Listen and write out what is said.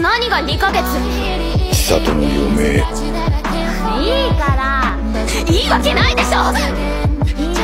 何が2ヶ月佐都の嫁いいから。いいわけないでしょいいの